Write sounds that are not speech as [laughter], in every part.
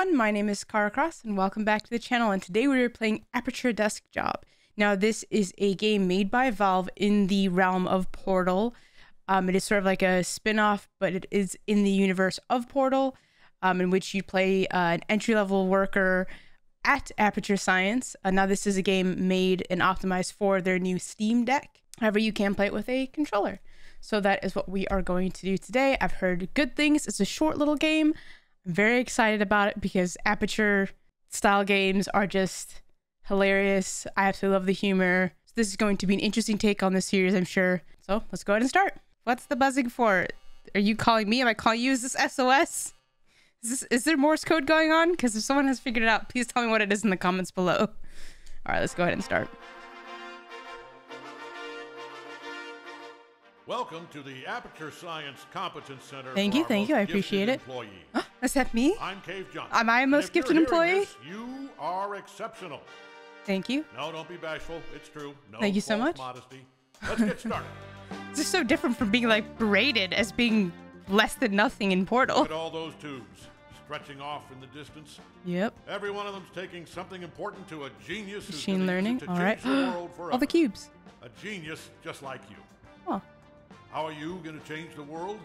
everyone, my name is Karra Cross and welcome back to the channel and today we are playing Aperture Desk Job. Now this is a game made by Valve in the realm of Portal. Um, it is sort of like a spin-off but it is in the universe of Portal um, in which you play uh, an entry-level worker at Aperture Science. Uh, now this is a game made and optimized for their new Steam Deck. However, you can play it with a controller. So that is what we are going to do today. I've heard good things. It's a short little game. I'm very excited about it because Aperture style games are just hilarious. I absolutely love the humor. So this is going to be an interesting take on the series, I'm sure. So let's go ahead and start. What's the buzzing for? Are you calling me? Am I calling you? Is this SOS? Is this is there Morse code going on? Because if someone has figured it out, please tell me what it is in the comments below. [laughs] All right, let's go ahead and start. Welcome to the Aperture Science Competence Center. Thank you, thank you, I appreciate it. Is that me? I'm Cave Johnson. Am I a most gifted employee? this, you are exceptional. Thank you. No, don't be bashful. It's true. No Thank you so much. Modesty. Let's get started. [laughs] This is so different from being like berated as being less than nothing in Portal. Look at all those tubes stretching off in the distance. Yep. Every one of them's taking something important to a genius Machine gonna use it learning. All the. [gasps] All the cubes. A genius just like you. Oh, How are you going to change the world?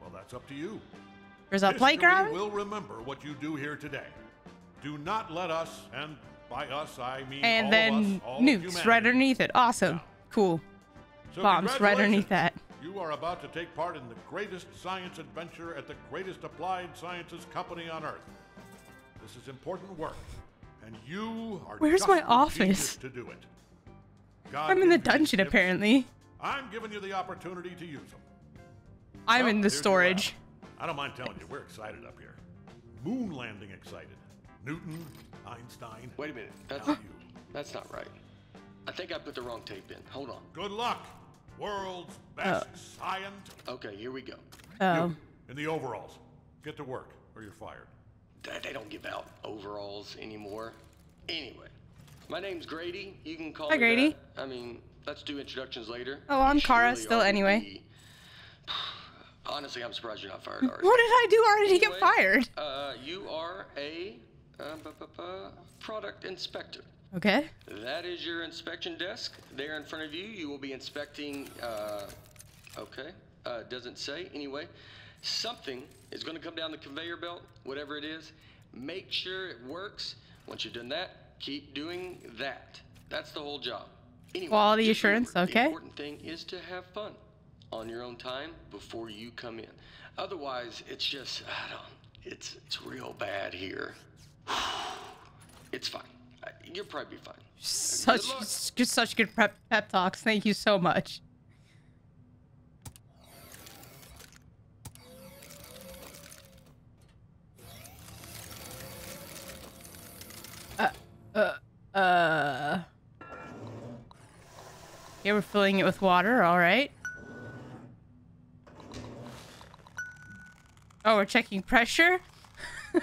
Well, that's up to you. There's a playground. will remember what you do here today. Do not let us, and by us I mean And then us, nukes right underneath it. Awesome. Yeah. Cool. So bombs right underneath that. You are about to take part in the greatest science adventure at the greatest applied sciences company on earth. This is important work, and you are Where's my office? to do it. God I'm in the gave you these dungeon gifts. apparently. I'm giving you the opportunity to use them. I'm Well, in the storage. Lab. I don't mind telling you, we're excited up here. Moon landing excited. Newton, Einstein. Wait a minute. That's now you. that's not right. I think I put the wrong tape in. Hold on. Good luck, world's best oh. scientist. Okay, here we go. Oh. You, in the overalls. Get to work, or you're fired. They they don't give out overalls anymore. Anyway, my name's Grady. You can call Hi, me Grady. that. I mean, let's do introductions later. Oh, I'm Karra surely still are anyway. Honestly, I'm surprised you're not fired already. What did I do already to get fired? Uh, you are a uh, bu- bu- bu- product inspector. Okay. That is your inspection desk. There in front of you, you will be inspecting, uh, okay, uh, doesn't say. Anyway, something is going to come down the conveyor belt, whatever it is. Make sure it works. Once you've done that, keep doing that. That's the whole job. Anyway, Quality assurance, remember, okay. The important thing is to have fun on your own time before you come in. Otherwise, it's just, I don't, it's, it's real bad here. [sighs] It's fine. You'll probably be fine. Such just such good prep pep talks. Thank you so much. Uh, uh, uh. Yeah, we're filling it with water. All right. Oh, we're checking pressure. [laughs]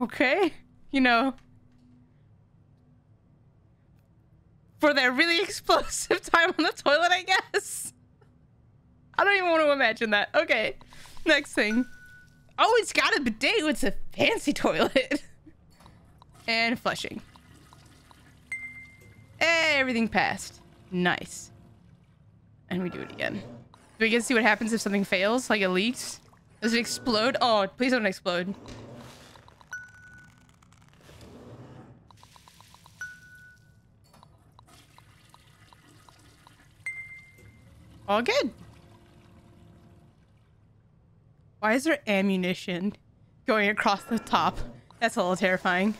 okay. You know, for that really [laughs] explosive time on the toilet, I guess. I don't even want to imagine that. Okay. Next thing. Oh, it's got a bidet. It's a fancy toilet. [laughs] and flushing. Everything passed. Nice. And we do it again. Do we get to see what happens if something fails? Like it leaks? Does it explode? Oh, please don't explode. All good. Why is there ammunition going across the top? That's a little terrifying.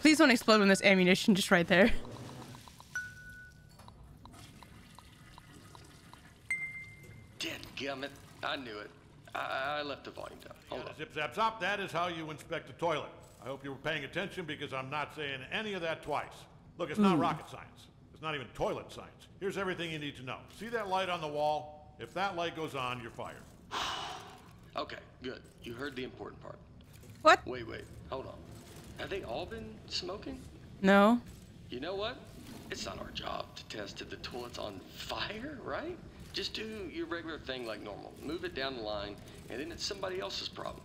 Please don't explode when there's ammunition just right there. Dadgummit. I knew it. I, I left the volume down. Hold on. Zip zap zop, that is how you inspect a toilet. I hope you were paying attention because I'm not saying any of that twice. Look, it's not hmm. rocket science. It's not even toilet science. Here's everything you need to know. See that light on the wall? If that light goes on, you're fired. [sighs] Okay, good. You heard the important part. What? Wait, wait. Hold on. Have they all been smoking? No. You know what? It's not our job to test if the toilet's on fire, right? Just do your regular thing like normal. Move it down the line, and then it's somebody else's problem.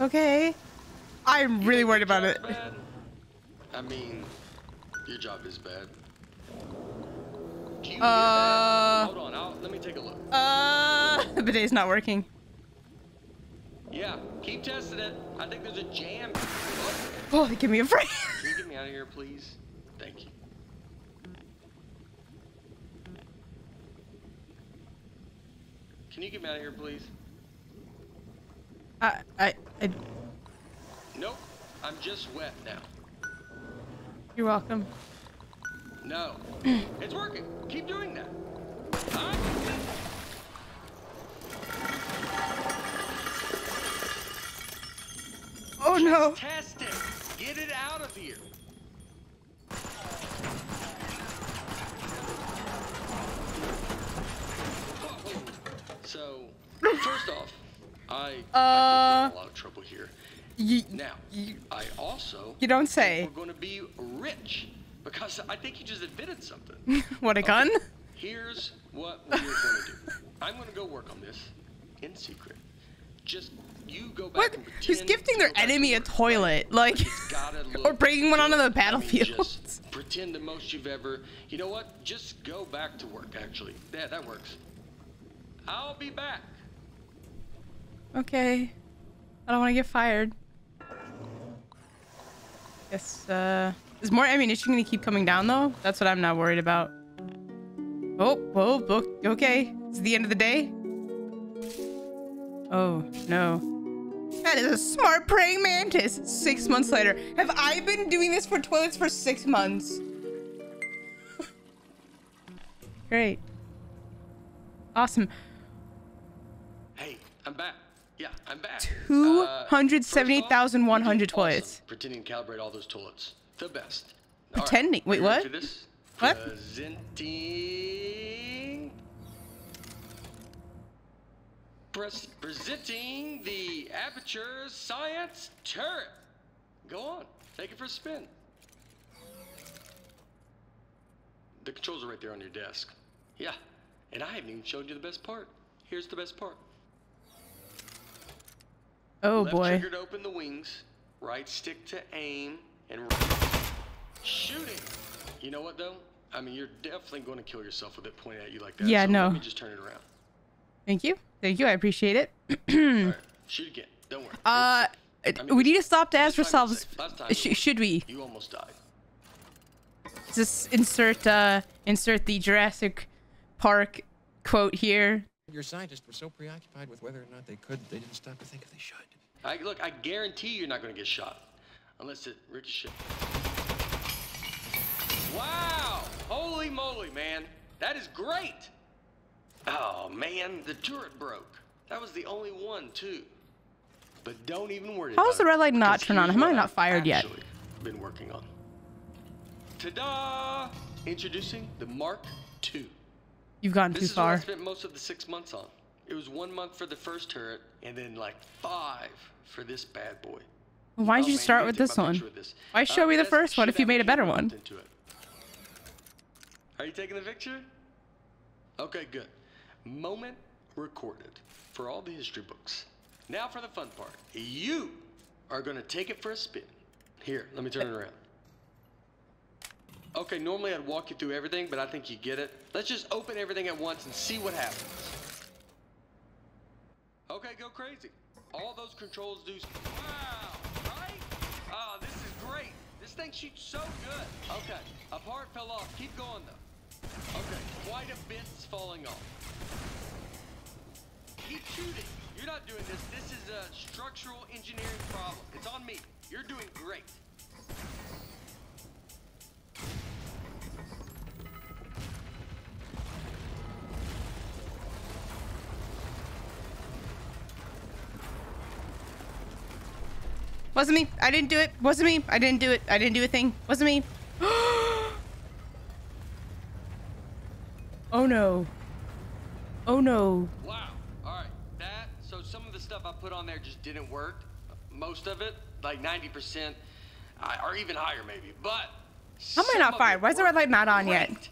Okay. I'm really worried about it. bad? I mean, your job is bad. Uh. Hold on, I'll, let me take a look. Uh, [laughs] the bidet's not working. Yeah, keep testing it. I think there's a jam. Oh, Oh, give me a break. can you get me out of here, please? Thank you. Can you get me out of here, please? I, I, I, Nope, I'm just wet now. you're welcome. No, [clears throat] it's working. Keep doing that. I'm Oh no. Test it. Get it out of here. So, first off, I, I Uh. a lot of trouble here. You, Now, you, I also you don't say. we're going to be rich because I think you just admitted something. [laughs] what a gun? Here's what we're going to do. I'm going to go work on this in secret. Just you go back What? Who's gifting their go back to enemy a toilet? Like, It's gotta [laughs] look or bringing one onto the good. I mean, battlefield? just pretend the most you've ever. You know what? Just go back to work. Actually, yeah, that works. I'll be back. Okay. I don't want to get fired. Guess, uh... Is more ammunition gonna keep coming down, though? That's what I'm not worried about. Oh, whoa, book. Okay. It's the end of the day? Oh, no. That is a smart praying mantis. Six months later. Have I been doing this for toilets for six months? [laughs] Great. Awesome. I'm back. Yeah, I'm back. 278,100 Uh, toilets. awesome. Pretending to calibrate all those toilets. The best. Pretending- wait, what? What? Presenting. Pres- presenting the Aperture Science Turret. Go on, take it for a spin. The controls are right there on your desk. Yeah, and I haven't even showed you the best part. Here's the best part. Oh Left boy. trigger to open the wings, right stick to aim, and shooting. You know what though? I mean, you're definitely going to kill yourself with it pointed at you like that. Yeah, so no. Let me just turn it around. Thank you. Thank you. I appreciate it. [clears throat] Right, shoot again. Don't worry. Uh, I mean, we need to stop to ask this time it's ourselves. Sh- should we You almost died. just insert uh insert the Jurassic Park quote here? Your scientists were so preoccupied with whether or not they could, they didn't stop to think if they should. I, look, I guarantee you're not going to get shot. Unless it ricochets. Wow! Holy moly, man. That is great! Oh, man, the turret broke. That was the only one, too. But don't even worry How about is the red light not because turned on? here's Am I not fired yet? actually been working on. Ta-da! Introducing the Mark II. You've gone This too is what I spent most of the six months on. It was one month for the first turret, and then like five for this bad boy. Why Oh, you man, start with this one? with this. Why uh, show me the first one if you made a better one? built into it. Are you taking the picture? Okay, good. Moment recorded for all the history books. Now for the fun part. You are going to take it for a spin. Here, let me turn it around. Okay, normally I'd walk you through everything, but I think you get it. Let's just open everything at once and see what happens. Okay, go crazy. All those controls do. Wow, right? Oh, this is great. This thing shoots so good. Okay, a part fell off. Keep going though. Okay, quite a bit's falling off. Keep shooting. You're not doing this. This is a structural engineering problem. It's on me. You're doing great. Wasn't me. I didn't do it. Wasn't me. I didn't do it. I didn't do a thing. Wasn't me. [gasps] oh no. Oh no. Wow. All right. That. So some of the stuff I put on there just didn't work. Most of it, like 90%, or even higher maybe. But How am I not fired? Why is the red light not on yet?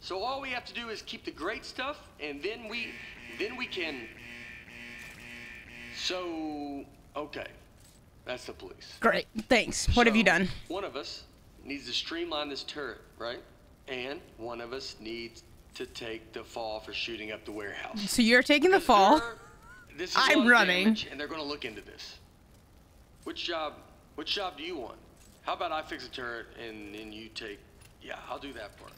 So all we have to do is keep the great stuff, and then we, then we can. So, okay, that's the police. Great. Thanks. What have you done? One of us needs to streamline this turret, right? And one of us needs to take the fall for shooting up the warehouse. So you're taking the fall. there- This is a I'm running. damage, and they're going to look into this. Which job? Which job do you want? How about I fix a turret and then you take? Yeah, I'll do that part.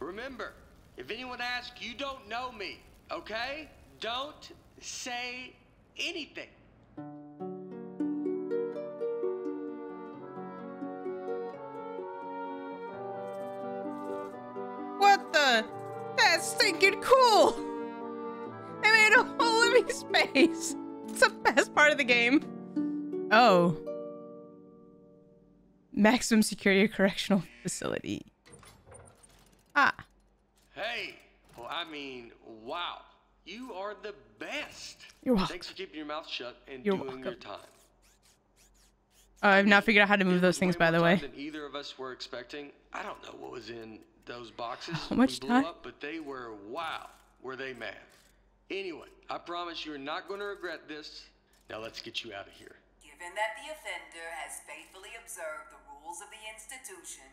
Remember, if anyone asks, you don't know me, okay? Don't say anything. Stinking cool! They made a whole living [laughs] space! It's the best part of the game. Oh. Maximum security correctional facility. Ah. Hey, well, I mean, wow. You are the best. You're welcome. Thanks for keeping your mouth shut and You're doing your time. Uh, I've not figured out how to move those things, by the way. Than either of us were expecting. I don't know what was in those boxes. How much blew time? Up, but they were wow. Were they mad? Anyway, I promise you're not going to regret this. Now let's get you out of here. Given that the offender has faithfully observed the rules of the institution,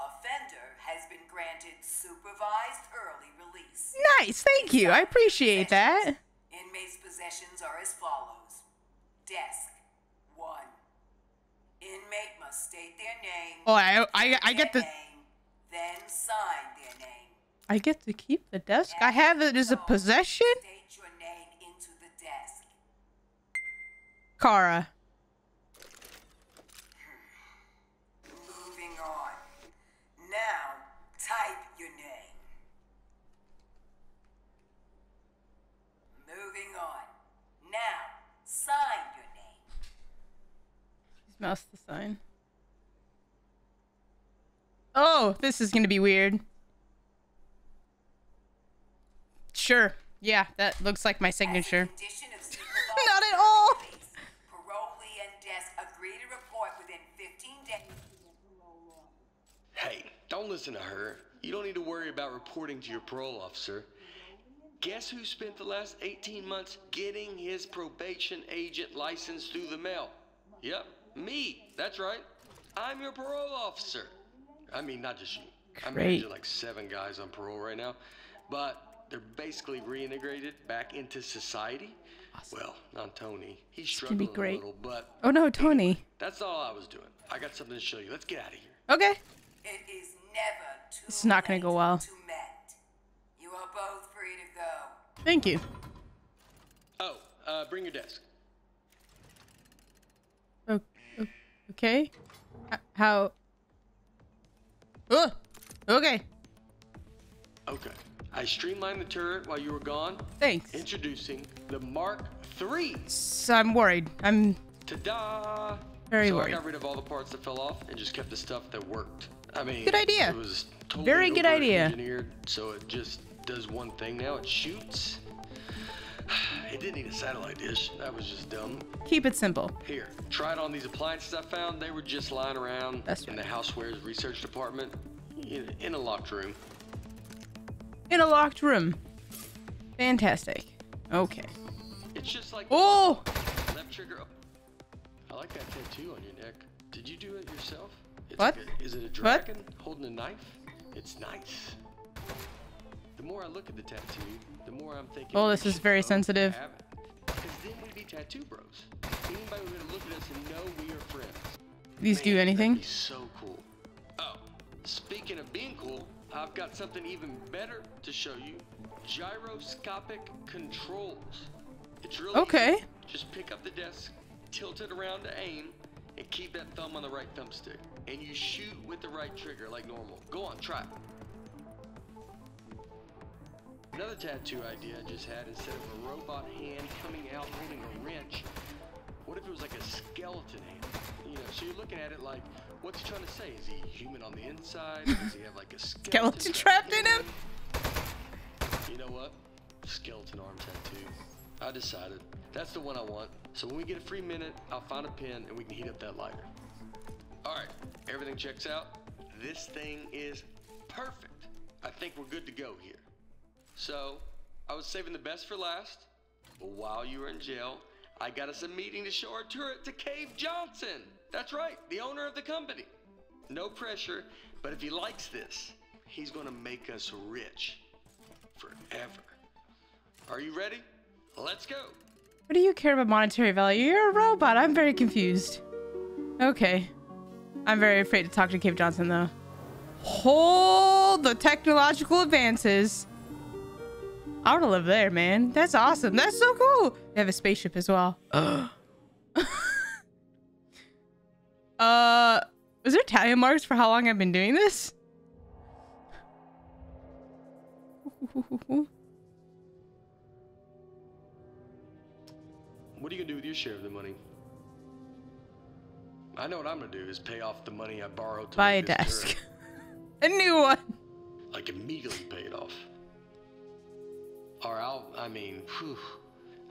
offender has been granted supervised early release. Nice, thank you. I appreciate that. Inmates' possessions are as follows. Desk, one. Inmate must state their name. Oh, I I, I get their the name, then sign their name. I get to keep the desk. I have it as a possession. State your name into the desk. Karra. Moving on. Now, type your name. Moving on. Now, sign your name. Mouse the sign. Oh, this is gonna be weird. Sure. Yeah, that looks like my signature. condition of supervised Not at all. release, Parolee and desk agree to report within 15 days. Hey, don't listen to her. You don't need to worry about reporting to your parole officer. Guess who spent the last 18 months getting his probation agent license through the mail? Yep, me. That's right. I'm your parole officer. I mean, not just you. I'm Great. managing like seven guys on parole right now, but they're basically reintegrated back into society. Well, not Tony. He's gonna be great. a little, but Oh no, Tony. that's all I was doing. I got something to show you. Let's get out of here. Okay. It is never too This is not gonna late go well. You are both free to go. Thank you. Oh, uh, bring your desk. O- o- Okay. How? Ugh. Okay. Okay. I streamlined the turret while you were gone. Thanks. Introducing the Mark III. So I'm worried. I'm Ta-da! Very so worried. I got rid of all the parts that fell off and just kept the stuff that worked. I mean, Good idea. It was totally Very good idea. Engineered, so it just does one thing now. It shoots. It didn't need a satellite dish. That was just dumb. keep it simple. Here, try it on these appliances I found. They were just lying around That's in right. the housewares research department in, in a locked room. In a locked room. Fantastic. Okay. It's just like Oh! left trigger. I like that tattoo on your neck. Did you do it yourself? It's What? like a- is it a What? dragon holding a knife? It's nice. The more I look at the tattoo, the more I'm thinking. Oh, this is very sensitive. Because then we'd be tattoo bros. Anybody would look at us and know we are friends. These do Man, that'd anything? so cool. Oh, speaking of being cool, I've got something even better to show you. Gyroscopic controls. It's really Okay. easy. Just pick up the desk, tilt it around to aim, and keep that thumb on the right thumbstick. And you shoot with the right trigger like normal. Go on, try it. Another tattoo idea I just had instead of a robot hand coming out holding a wrench, what if it was like a skeleton hand? You know, so you're looking at it like, what's he trying to say? Is he human on the inside? Does he have like a skeleton, Skeleton trapped in him? You know what? Skeleton arm tattoo. I decided. That's the one I want. So when we get a free minute, I'll find a pen and we can heat up that lighter. All right, everything checks out. This thing is perfect. I think we're good to go here. So, I was saving the best for last. But while you were in jail, I got us a meeting to show our turret to Cave Johnson. That's right, the owner of the company. No pressure, but if he likes this, he's gonna make us rich. Forever. Are you ready? Let's go. What do you care about monetary value? You're a robot. I'm very confused. Okay. I'm very afraid to talk to Cave Johnson, though. Hold the technological advances. I want to live there, man. That's awesome. That's so cool. They have a spaceship as well. [gasps] uh, is there tally marks for how long I've been doing this? [laughs] What are you gonna do with your share of the money? I know what I'm gonna do is pay off the money I borrowed to Buy a desk. [laughs] a new one. Like immediately pay it off. Or I'll, I mean, whew,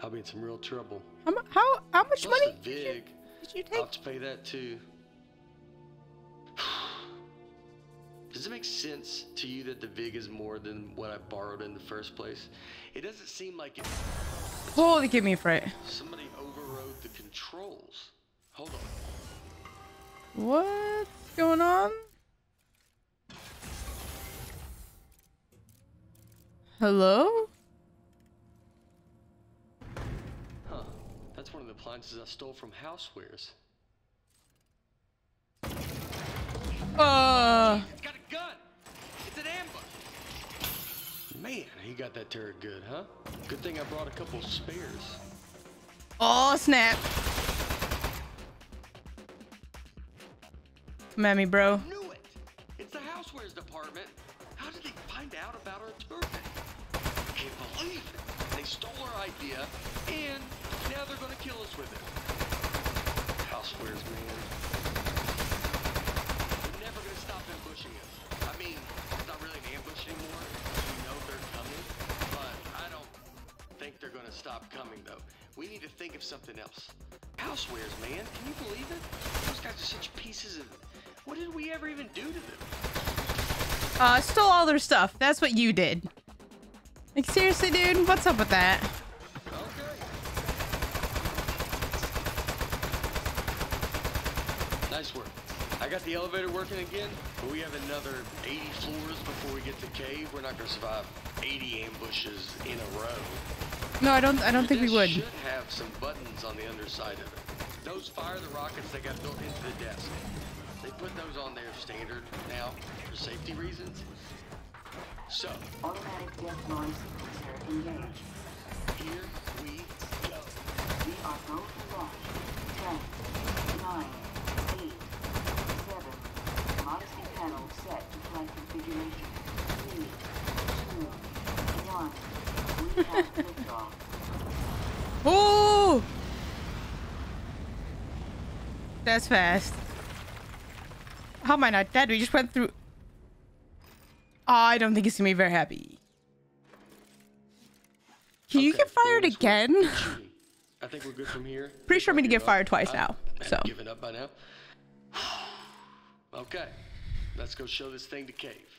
I'll be in some real trouble. How, how, how much Plus money the did you, VIG, did you take? I'll have to pay that too. [sighs] Does it make sense to you that the VIG is more than what I borrowed in the first place? It doesn't seem like it. Holy, give me a fright. Somebody overrode the controls. Hold on. What's going on? Hello? The appliances I stole from Housewares. Uh, It's got a gun! It's an ambush! Man, he got that turret good, huh? Good thing I brought a couple spares. oh snap. Come at me, bro. I Knew it! It's the Housewares department. How did they find out about our turret? Can't believe it. They stole our idea, and now they're gonna kill us with it. Housewares, man. They're never gonna stop ambushing us. I mean, it's not really an ambush anymore. We know they're coming, but I don't think they're gonna stop coming though. We need to think of something else. Housewares, man. Can you believe it? Those guys are such pieces of. What did we ever even do to them? Uh, stole all their stuff. That's what you did. Like, seriously, dude? What's up with that? Nice work. I got the elevator working again, but we have another 80 floors before we get to cave. We're not gonna survive 80 ambushes in a row. No, I don't. I don't think we would. should have some buttons on the underside of it. Those fire the rockets that got built into the desk. They put those on there standard now for safety reasons. So, Automatic death noise sequencer engaged. here we go. We are go to launch. 10, 9, 8, 7. Modesty panel set to flight configuration. 3, 2, 1. We have liftoff. Oh! That's fast. Oh How am I not dead? We just went through. Oh, I don't think he's gonna be very happy. Can you get fired again? I think we're good from here. [laughs] Pretty sure I'm gonna get fired twice I now, so. given up by now. [sighs] okay, let's go show this thing to Cave.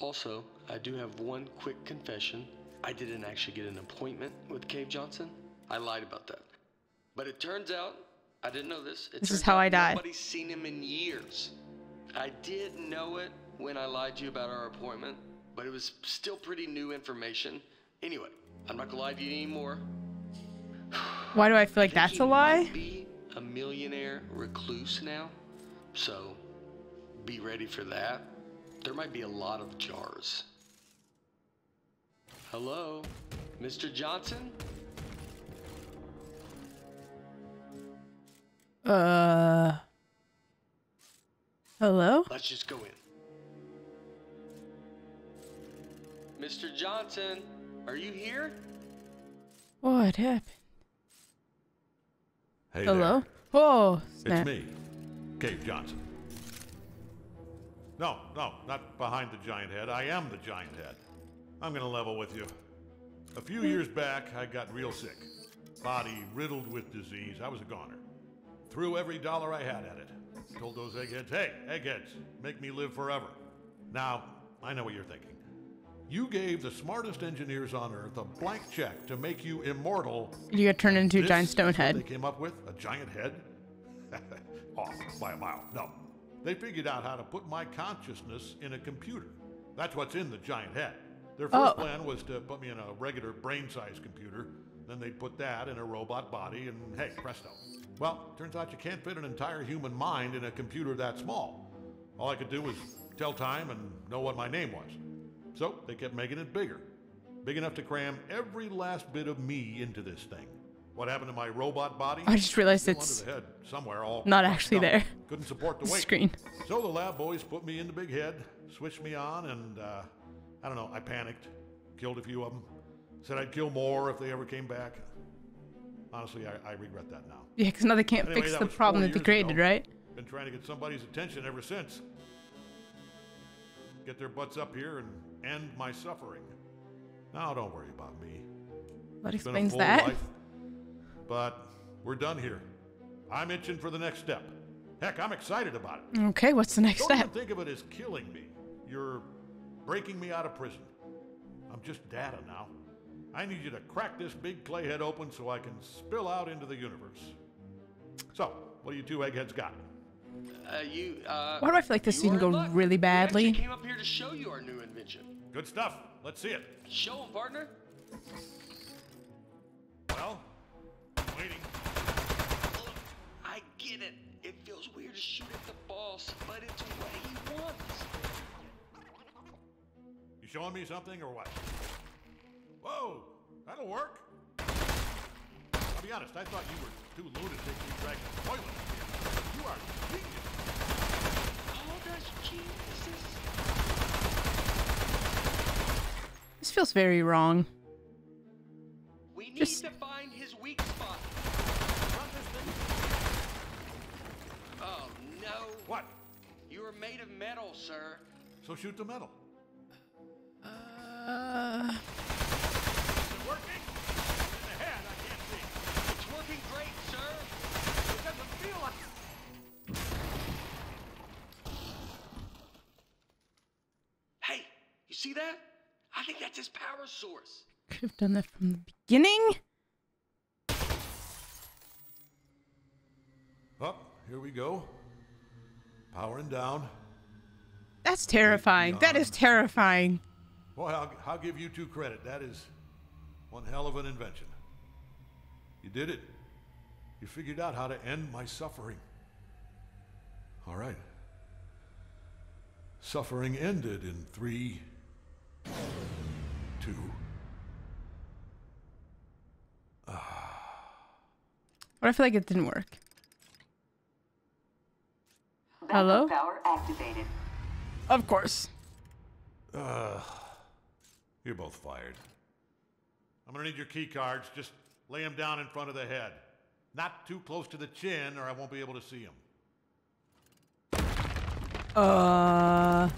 Also, I do have one quick confession. I didn't actually get an appointment with Cave Johnson. I lied about that. But it turns out I didn't know this. It This is how I died. Nobody's seen him in years. I did know it when I lied to you about our appointment, but it was still pretty new information. Anyway, I'm not gonna lie to you anymore. Why do I feel like think that's a lie? might Be a millionaire recluse now, so be ready for that. There might be a lot of jars. Hello, Mr. Johnson. Uh. Hello? Let's just go in. Mr. Johnson, are you here? What happened? Hey Hello? there. Oh, It's me, Cave Johnson. No, no, not behind the giant head. I am the giant head. I'm gonna level with you. A few years back, I got real sick. Body riddled with disease. I was a goner. Threw every dollar I had at it. Told those eggheads, hey, eggheads, make me live forever. Now, I know what you're thinking. You gave the smartest engineers on Earth a blank check to make you immortal. You got turned into a giant stone head. They came up with a giant head. [laughs] Off by a mile. No, they figured out how to put my consciousness in a computer. That's what's in the giant head. Their first Oh. plan was to put me in a regular brain-sized computer. Then they'd put that in a robot body, and hey, presto. Well, turns out you can't fit an entire human mind in a computer that small. All I could do was tell time and know what my name was. So they kept making it bigger, big enough to cram every last bit of me into this thing. What happened to my robot body? I just realized it's the head somewhere, all not actually there. Couldn't support [laughs] the weight. screen. So the lab boys put me in the big head, switched me on, and uh, I don't know. I panicked, killed a few of them. Said I'd kill more if they ever came back. Honestly, I, I regret that now. Yeah, because now they can't Anyway, fix the problem that they created, ago. right? Been trying to get somebody's attention ever since. Get their butts up here and end my suffering. Now, don't worry about me. What It's been a explains that? life, but we're done here. I'm itching for the next step. Heck, I'm excited about it. Okay, what's the next Don't step? even think of it as killing me. You're breaking me out of prison. I'm just data now. I need you to crack this big clay head open so I can spill out into the universe. So, what do you two eggheads got? Uh, you, uh, Why do I feel like this you scene are go in luck. really We badly? actually came up here to show you our new invention. Good stuff. Let's see it. Show Show 'em, partner. Well, at but it's what he wants. You showing me something or what? Whoa, that'll work. I'll be honest, I thought you were too lunatic to drag the toilet. You are genius. Called us geniuses. This feels very wrong. We need Just- to find his weak spot. Run this thing. Oh no. What? You are made of metal, sir. So shoot the metal. Uh, Is it working? In the head, I can't see. It's working great, sir. It doesn't feel like. Hey, you see that? I think that's his power source. could have done that from the beginning. Up, here we go. Powering down. That's terrifying. That is terrifying. Boy, I'll, I'll give you two credit. That is one hell of an invention. You did it. You figured out how to end my suffering. All right. Suffering ended in three, two. Ah. But I feel like it didn't work. Backup Hello? Power activated. Of course. You're both fired. I'm gonna need your key cards. Just lay them down in front of the head. Not too close to the chin, or I won't be able to see them. Uh.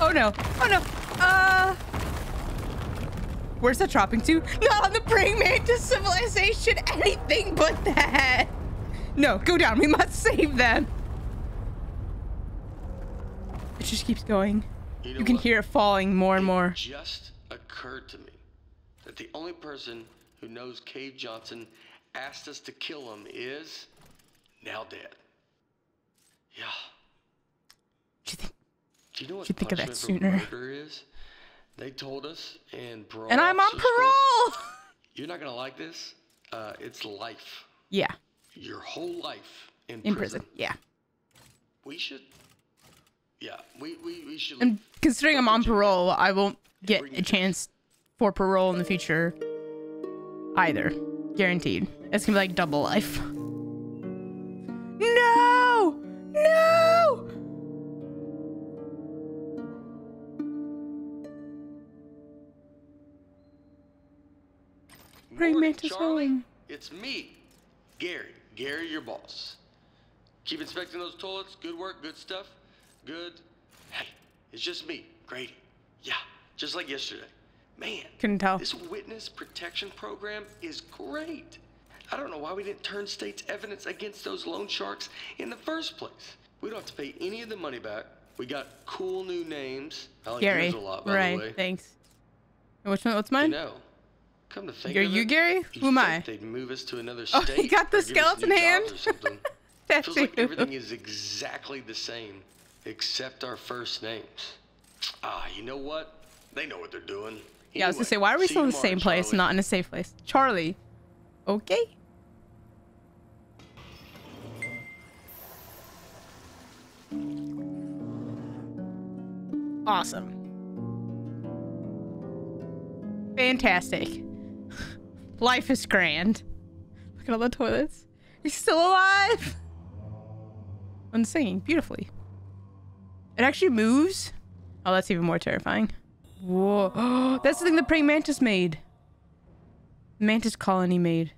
Oh no. Oh no. Uh. Where's the dropping to? Not on the praying mantis civilization. Anything but that. No, go down. We must save them. It just keeps going. You, know You can what? hear it falling more and It more. just occurred to me that the only person who knows Cave Johnson asked us to kill him is now dead. Yeah. Do you think? Do you know what Should think of that sooner. is? They told us in parole. And I'm on parole. [laughs] You're not gonna like this. Uh, it's life. Yeah, Your whole life in, in prison. Yeah. We should. Yeah, we we, we should. And considering I'm on parole, I won't get a chance for parole in the future either. Guaranteed. It's gonna be like double life. No! No! Mantis Charlie. home. It's me, Gary. Gary, your boss. Keep inspecting those toilets. Good work. Good stuff. Good. Hey, it's just me, Grady. Yeah, just like yesterday. Man, Couldn't tell. this witness protection program is great. I don't know why we didn't turn state's evidence against those loan sharks in the first place. We don't have to pay any of the money back. We got cool new names. I like Gary. yours a lot, by right. the way. Thanks. Which one? What's You mine? know, come to think Are of you it, Gary? Who am I? They'd move us to another Oh, state. you got the or give us skeleton hand? [laughs] That's Feels like everything is exactly the same, except our first names. Ah, you know what? They know what they're doing. Yeah, I was gonna say, why are we still in the same tomorrow, place, Charlie. not in a safe place? Charlie. Okay. Awesome. Fantastic. Life is grand. Look at all the toilets. He's still alive. And singing beautifully. It actually moves. Oh, that's even more terrifying. Whoa. [gasps] That's the thing the praying mantis made. Mantis colony made.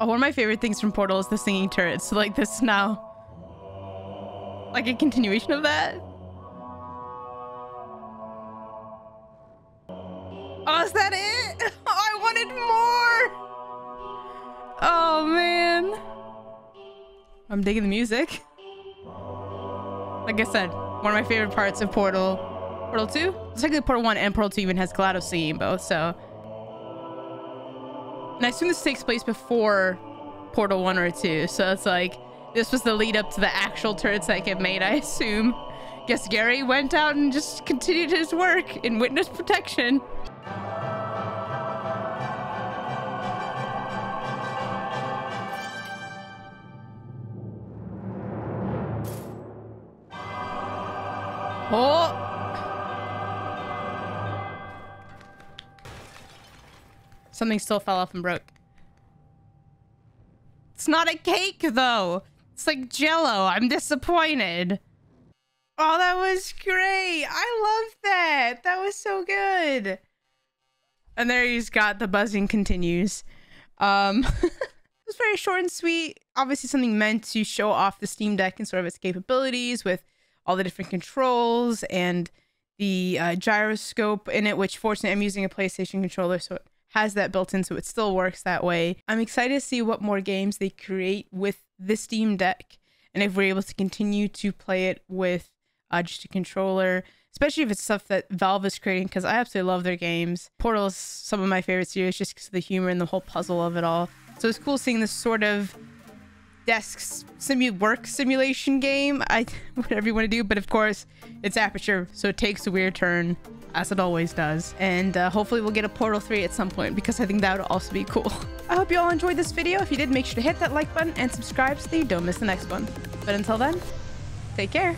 Oh, one of my favorite things from Portal is the singing turrets. So like this now. Like a continuation of that. Oh, is that it? Oh man. I'm digging the music. Like I said, one of my favorite parts of Portal. Portal 2? It's like Portal 1 and Portal 2 even has GLaDOS singing both, so. And I assume this takes place before Portal 1 or 2, so it's like, this was the lead up to the actual turrets that get made, I assume. Guess Gary went out and just continued his work in witness protection. Something still fell off and broke. It's not a cake, though. It's like jello. I'm disappointed. Oh, that was great. I love that. That was so good. And there he's got the buzzing continues. Um, [laughs] it was very short and sweet. Obviously, something meant to show off the Steam Deck and sort of its capabilities with all the different controls and the uh, gyroscope in it, which fortunately I'm using a PlayStation controller, so it has that built in, so it still works that way. I'm excited to see what more games they create with the Steam Deck, and if we're able to continue to play it with uh, just a controller, especially if it's stuff that Valve is creating, because I absolutely love their games. Portal is some of my favorite series just because of the humor and the whole puzzle of it all. So it's cool seeing this sort of desk simu work simulation game. I [laughs] whatever you want to do, but of course it's Aperture, so it takes a weird turn as it always does. And uh, hopefully we'll get a Portal 3 at some point because I think that would also be cool. [laughs] I hope you all enjoyed this video. If you did, make sure to hit that like button and subscribe so you don't miss the next one. But until then, take care.